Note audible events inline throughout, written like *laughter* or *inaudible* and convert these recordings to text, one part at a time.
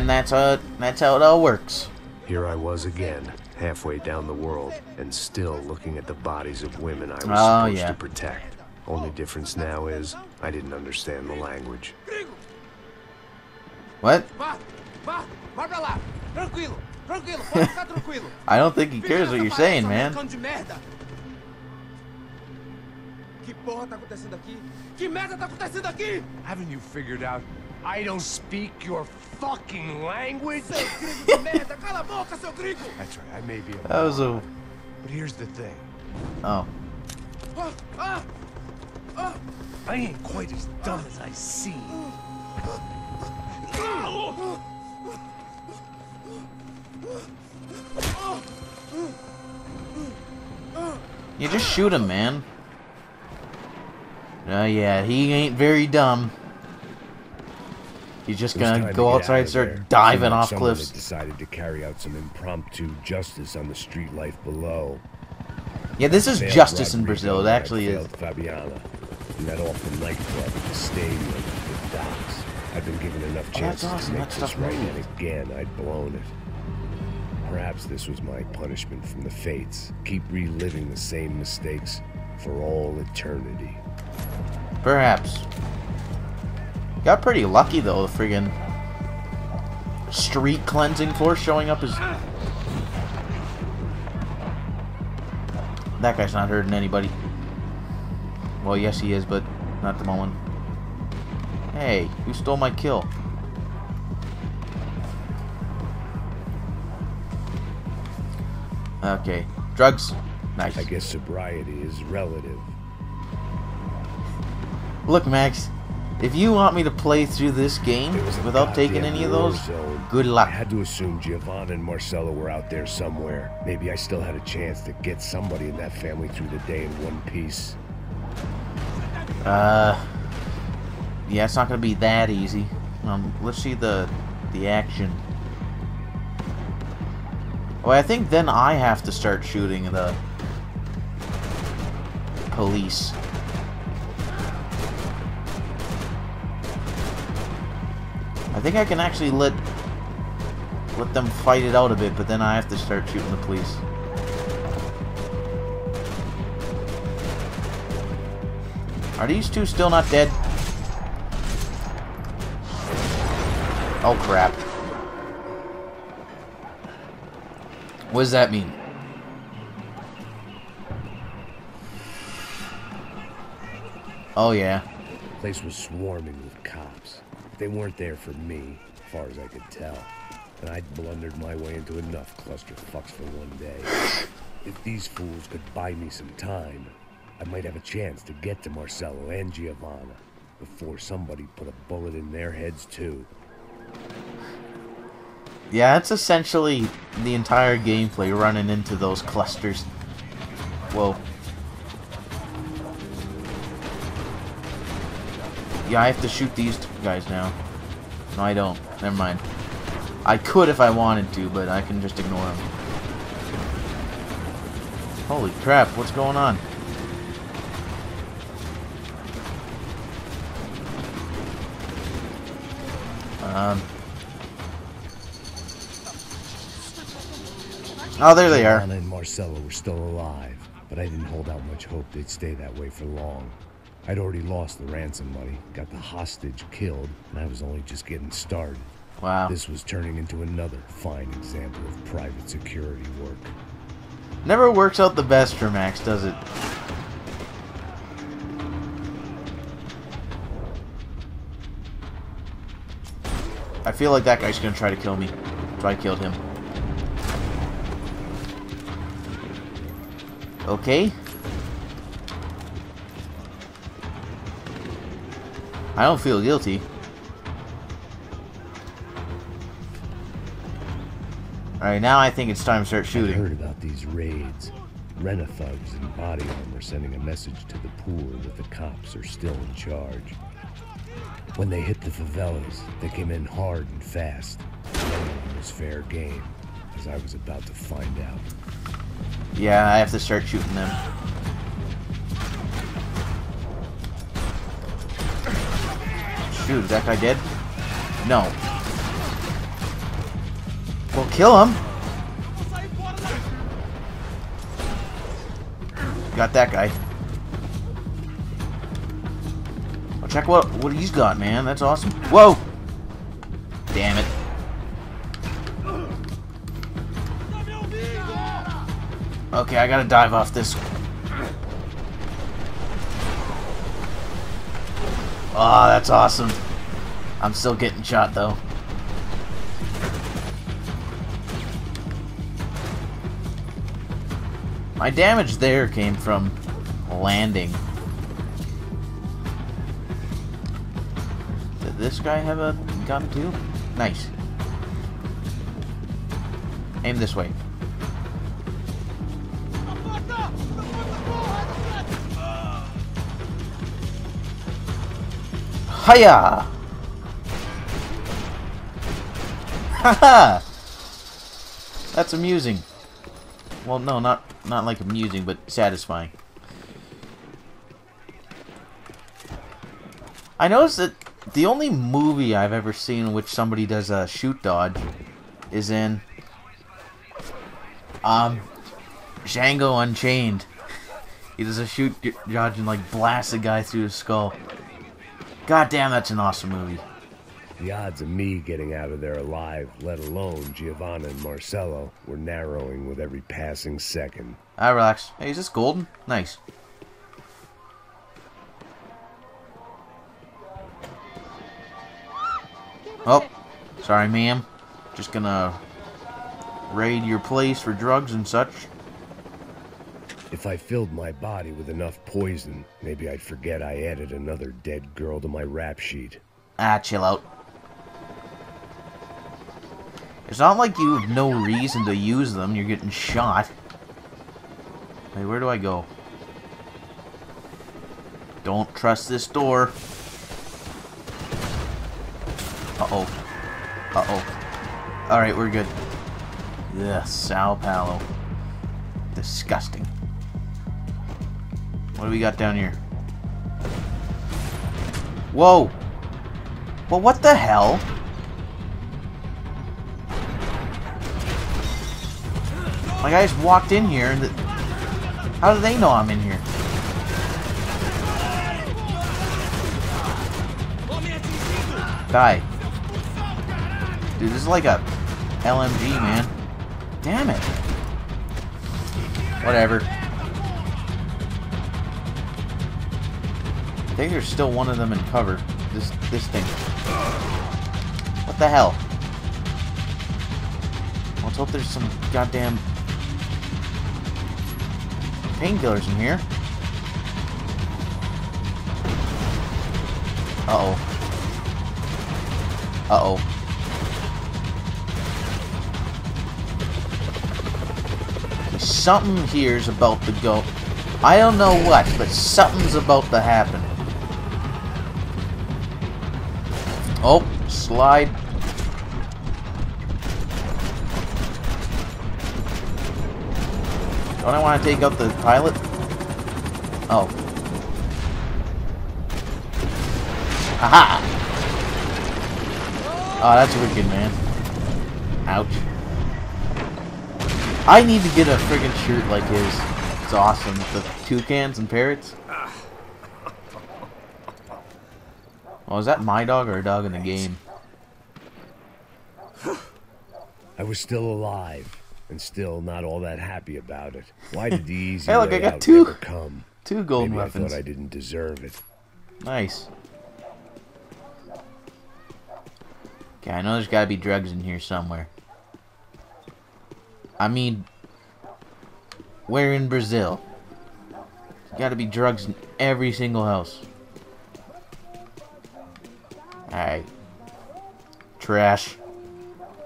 And that's how it, that's how it all works. Here I was again, halfway down the world, and still looking at the bodies of women I was Oh, supposed yeah. to protect. Only difference now is I didn't understand the language. What? *laughs* I don't think he cares what you're saying, um man. Cão de merda. Que porra tá acontecendo aqui? Que merda tá acontecendo aqui? Haven't you figured out I don't speak your fucking language? Seu gringo de merda, cala a boca, seu gringo. That's right, I may be a That was a. But here's the thing. Oh. Ah, ah, ah. I ain't quite as dumb as I seem. You just shoot him, man. Oh yeah, he ain't very dumb. He's just gonna go outside out and start there. diving like off cliffs. decided to carry out some impromptu justice on the street life below. Yeah, this is Failed justice in Brazil. It actually is. Fabiana. And that awful nightclub at the stadium, the docks. I've been given enough Oh, that's chances awesome. to make That this right, and again I'd blown it. Perhaps this was my punishment from the fates. Keep reliving the same mistakes for all eternity. Perhaps. Got pretty lucky though. The friggin' street cleansing force showing up is. That guy's not hurting anybody. Well, yes he is, but not at the moment. Hey, who stole my kill? Okay, drugs. Nice. I guess sobriety is relative. Look, Max, if you want me to play through this game It was a without taking any of those, zone. good I had to assume Giovanna and Marcelo were out there somewhere. Maybe I still had a chance to get somebody in that family through the day in one piece. Uh, yeah, it's not gonna be that easy. Um, let's see the the action. Well, I think then I have to start shooting the police. I think I can actually let let them fight it out a bit, but then I have to start shooting the police. Are these two still not dead? Oh crap. What does that mean? Oh yeah. The place was swarming with cops. They weren't there for me, as far as I could tell. And I'd blundered my way into enough clusterfucks for one day. If these fools could buy me some time, I might have a chance to get to Marcelo and Giovanna before somebody put a bullet in their heads too. Yeah, it's essentially the entire gameplay running into those clusters. Whoa. Yeah, I have to shoot these guys now. No, I don't. Never mind. I could if I wanted to, but I can just ignore them. Holy crap, what's going on? Um. Oh, there they are. Giovanna and Marcelo were still alive, but I didn't hold out much hope they'd stay that way for long. I'd already lost the ransom money, got the hostage killed, and I was only just getting started. Wow. This was turning into another fine example of private security work. Never works out the best for Max, does it? I feel like that guy's gonna try to kill me. So I killed him. Okay. I don't feel guilty. Alright, now I think it's time to start shooting. I heard about these raids. Rena thugs in body armor sending a message to the poor that the cops are still in charge. When they hit the favelas, they came in hard and fast. Of was fair game, as I was about to find out. Yeah, I have to start shooting them. Shoot, is that guy dead? No. Well, kill him. Got that guy. Well, check what what he's got, man. That's awesome. Whoa! Damn it. Okay, I gotta dive off this. Oh, that's awesome. I'm still getting shot, though. My damage there came from landing. Did this guy have a gun too? Nice. Aim this way. Hiya! Haha! That's amusing. Well, no, not not like amusing, but satisfying. I noticed that the only movie I've ever seen in which somebody does a shoot dodge is in um Django Unchained. He does a shoot dodge and like blasts a guy through the skull. God damn, that's an awesome movie. The odds of me getting out of there alive, let alone Giovanna and Marcelo, were narrowing with every passing second. I relax. Hey, is this golden? Nice. Oh, sorry, ma'am. Just gonna raid your place for drugs and such. If I filled my body with enough poison, maybe I'd forget I added another dead girl to my rap sheet. Ah, chill out. It's not like you have no reason to use them. You're getting shot. Wait, where do I go? Don't trust this door. Uh-oh. Uh-oh. Alright, we're good. Ugh, Sao Paulo. Disgusting. What do we got down here? Whoa! Well, what the hell? My guys walked in here, and the, how do they know I'm in here? Die. Dude, this is like a LMG, man. Damn it. Whatever. Think there's still one of them in cover. This this thing. What the hell? Let's hope there's some goddamn painkillers in here. Uh-oh. Uh-oh. Something here is about to go. I don't know what, but something's about to happen. Slide. Don't I want to take out the pilot? Oh. Aha! Oh, that's wicked, man. Ouch. I need to get a friggin' shirt like his. It's awesome. The toucans and parrots. Ah. Oh, is that my dog or a dog in the game? I was still alive, and still not all that happy about it. Why did the *laughs* easy Hey, look, way I got out two- never come? Two gold Maybe I thought I didn't deserve it. Nice. Okay, I know there's gotta be drugs in here somewhere. I mean, we're in Brazil. There's gotta be drugs in every single house. Alright. Trash.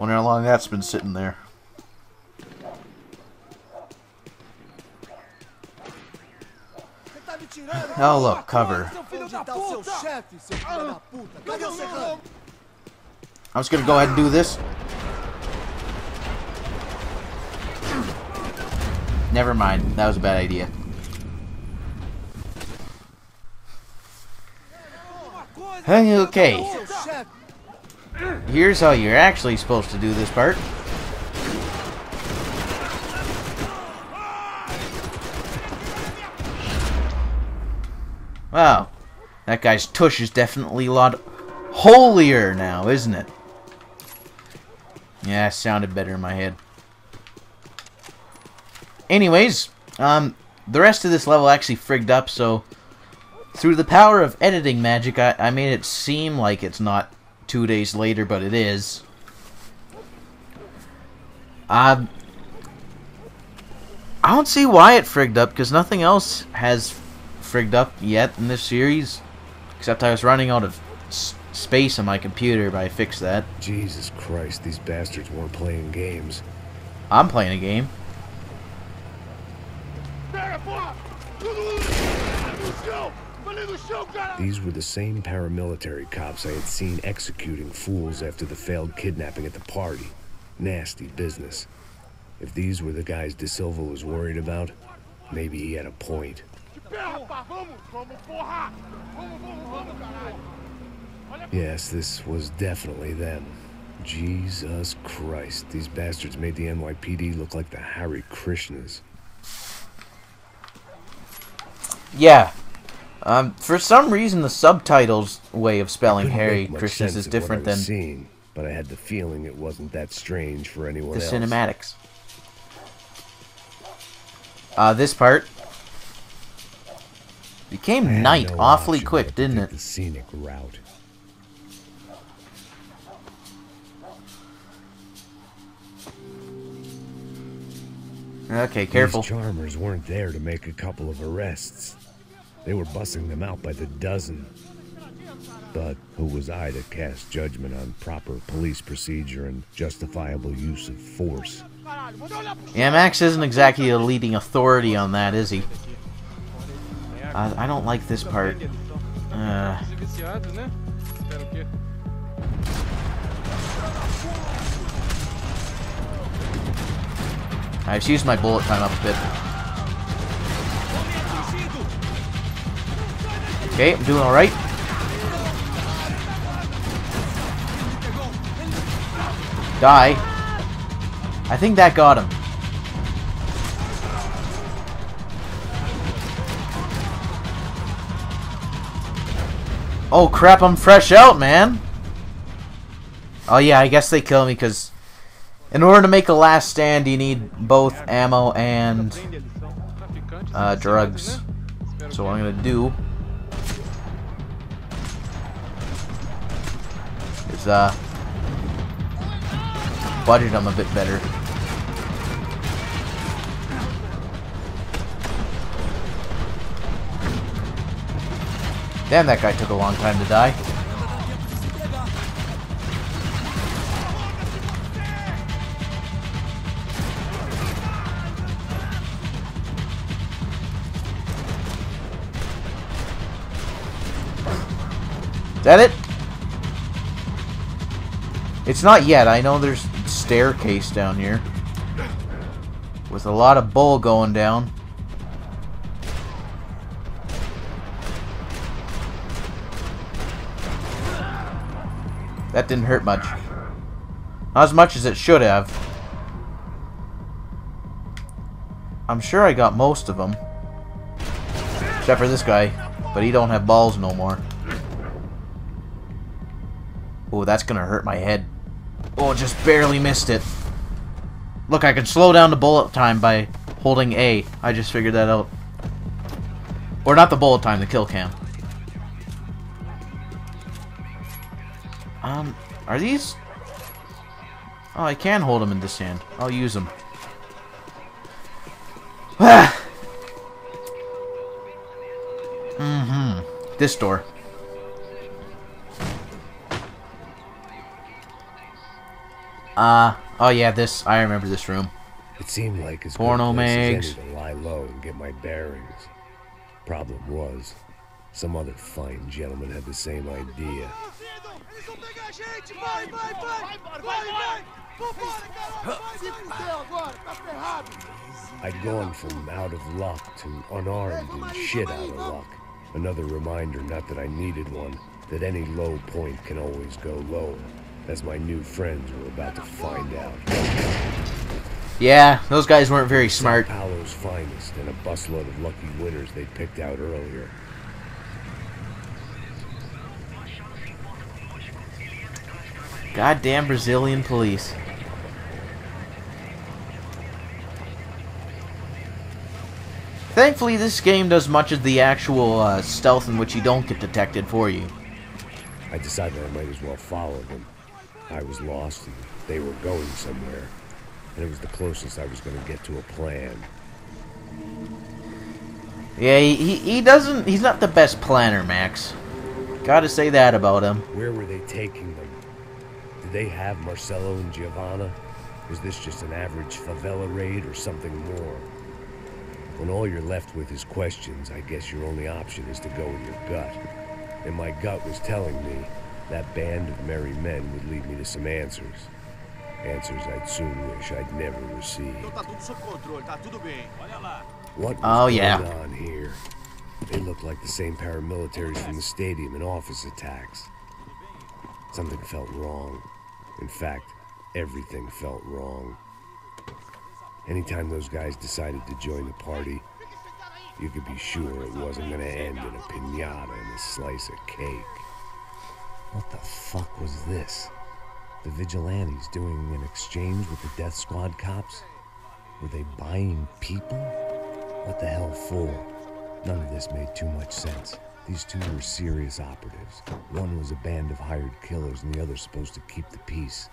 Wonder how long that's been sitting there. Oh, look, cover. I'm just gonna go ahead and do this. Never mind. That was a bad idea. Hey, okay. Here's how you're actually supposed to do this part. Wow. That guy's tush is definitely a lot holier now, isn't it? Yeah, sounded better in my head. Anyways, um, the rest of this level actually frigged up, so through the power of editing magic, I, I made it seem like it's not two days later, but it is. Um, I don't see why it frigged up, because nothing else has frigged up yet in this series. Except I was running out of space on my computer, but I fixed that. Jesus Christ, these bastards weren't playing games. I'm playing a game. These were the same paramilitary cops I had seen executing fools after the failed kidnapping at the party. Nasty business. If these were the guys Da Silva was worried about, maybe he had a point. Yes, this was definitely them. Jesus Christ, these bastards made the NYPD look like the Hare Krishnas. Yeah. Um, for some reason, the subtitles way of spelling Harry make much Krishnas sense is of what I different than seeing, but I had the feeling it wasn't that strange for anyone the else. cinematics. Uh, this part became night no awfully quick, didn't it? The scenic route. Okay, careful. These charmers weren't there to make a couple of arrests. They were bussing them out by the dozen. But who was I to cast judgment on proper police procedure and justifiable use of force? Yeah, Max isn't exactly a leading authority on that, is he? I, I don't like this part. Uh, viciados, né? Espera o quê? I just used my bullet time up a bit. Okay, I'm doing alright. Die. I think that got him. Oh crap, I'm fresh out, man. Oh yeah, I guess they kill me because in order to make a last stand, you need both ammo and uh, drugs. So what I'm gonna do is uh budget them a bit better. Damn, that guy took a long time to die. Is that it? It's not yet. I know there's staircase down here. With a lot of bull going down. That didn't hurt much. Not as much as it should have. I'm sure I got most of them. Except for this guy. But he don't have balls no more. Oh, that's gonna hurt my head. Oh, just barely missed it. Look, I can slow down the bullet time by holding A. I just figured that out. Or not the bullet time, the kill cam. Um, are these... Oh, I can hold them in this hand. I'll use them. *sighs* mm-hmm. This door. Uh, oh yeah, this, I remember this room. It seemed like as Porno good as any to lie low and get my bearings. Problem was, some other fine gentleman had the same idea. I'd gone from out of luck to unarmed and shit out of luck. Another reminder, not that I needed one, that any low point can always go lower, as my new friends were about to find out. Yeah, those guys weren't very smart. Sao Paulo's finest and a busload of lucky winners they picked out earlier. Goddamn Brazilian police. Thankfully, this game does much of the actual uh, stealth in which you don't get detected for you. I decided I might as well follow them. I was lost and they were going somewhere. And it was the closest I was going to get to a plan. Yeah, he, he, he doesn't... He's not the best planner, Max. Gotta say that about him. Where were they taking them? Did they have Marcelo and Giovanna? Was this just an average favela raid or something more? When all you're left with is questions, I guess your only option is to go with your gut. And my gut was telling me that band of merry men would lead me to some answers. Answers I'd soon wish I'd never received. Então tá tudo sob controle, tá tudo bem. Olha lá. What was Oh, yeah. going on here? They looked like the same paramilitaries from the stadium and office attacks. Something felt wrong. In fact, everything felt wrong. Anytime those guys decided to join the party, you could be sure it wasn't gonna end in a pinata and a slice of cake. What the fuck was this? The vigilantes doing an exchange with the death squad cops? Were they buying people? What the hell for? None of this made too much sense. These two were serious operatives. One was a band of hired killers, and the other supposed to keep the peace.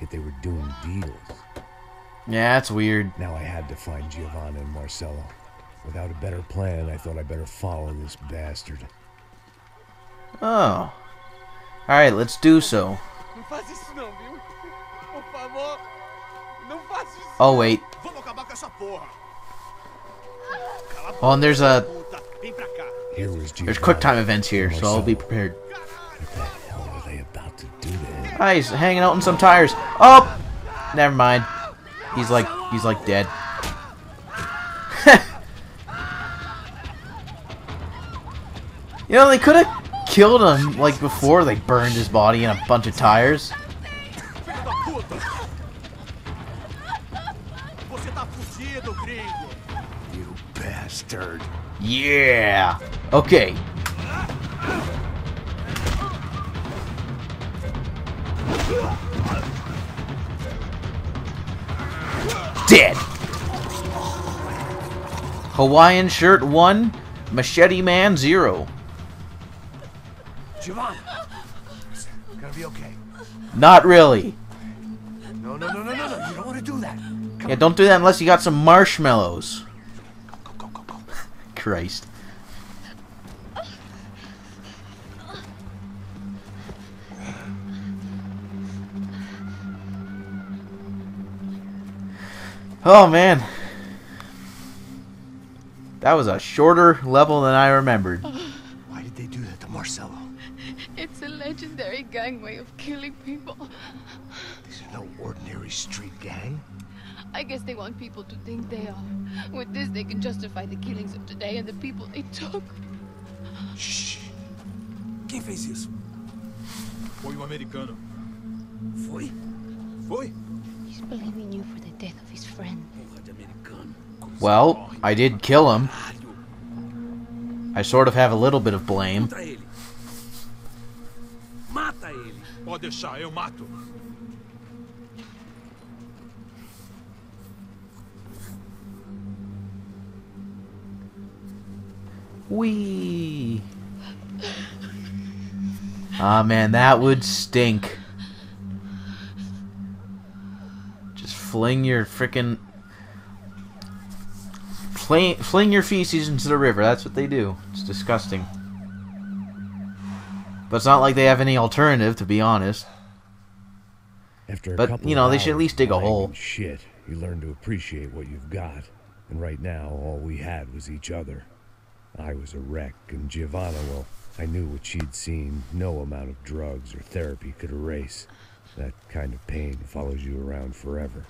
Yet they were doing deals. Yeah, that's weird. Now I had to find Giovanna and Marcelo. Without a better plan, I thought I better follow this bastard. Oh. Alright, let's do so. Não faz isso não, viu? Por favor. Não faz isso. Oh, wait. Vamos acabar com essa porra. Oh, and there's a... Puta, vem pra cá. Here was Giovanna. There's quick time events here, so I'll be prepared. What the hell were they about to do to him? Ah, he's hanging out in some tires. Oh! Never mind. He's like, he's like dead. *laughs* you know, they could have killed him, like, before they burned his body in a bunch of tires. Filho da puta. Você tá fudido, gringo. You bastard. Yeah! Okay. Dead! Hawaiian shirt 1, machete man 0. Giovanna! Gonna be okay. Not really. No, no, no, no, no, no. You don't want to do that. Yeah, don't do that unless you got some marshmallows. Go, go, go, go. Christ. Oh man. That was a shorter level than I remembered. Gang way of killing people. These are no ordinary street gang. I guess they want people to think they are. With this, they can justify the killings of today and the people they took. Shh. Quem fez isso? Foi um americano. Foi? Foi? He's blaming you for the death of his friend. Porra de americano. Well, I did kill him. I sort of have a little bit of blame. Pode deixar, eu mato. Wee. Ah man, that would stink. Just fling your frickin' fling, fling your feces into the river. That's what they do. It's disgusting. But it's not like they have any alternative, to be honest. After But, you know, they should at least dig a hole. Shit, you learn to appreciate what you've got. And right now, all we had was each other. I was a wreck, and Giovanna, well, I knew what she'd seen. No amount of drugs or therapy could erase. That kind of pain follows you around forever.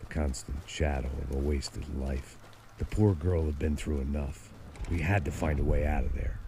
The constant shadow of a wasted life. The poor girl had been through enough. We had to find a way out of there.